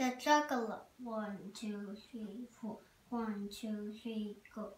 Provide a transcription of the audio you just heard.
The chocolate. One, two, three, four. One, two, three, go.